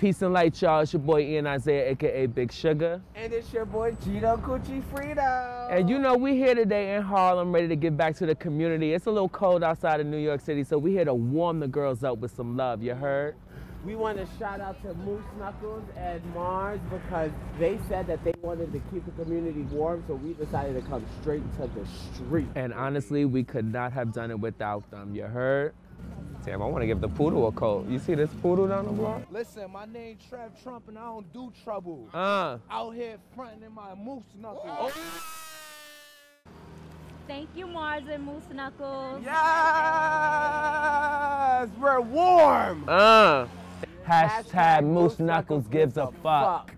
Peace and light, y'all. It's your boy Ian Isiah, aka Big Sugar. And it's your boy Gitoo Coochie Freedom. And you know, we here today in Harlem, ready to get back to the community. It's a little cold outside of New York City, so we here to warm the girls up with some love. You heard? We want to shout out to Moose Knuckles and Marz because they said that they wanted to keep the community warm, so we decided to come straight to the street. And honestly, we could not have done it without them. You heard? Damn, I want to give the poodle a coat. You see this poodle down the block? Listen, my name Trev Trump and I don't do trouble. Uh. Out here fronting in my moose knuckles. Thank you, Marz and Moose Knuckles. Yes, we're warm. Uh. Hashtag Moose Knuckles gives a fuck.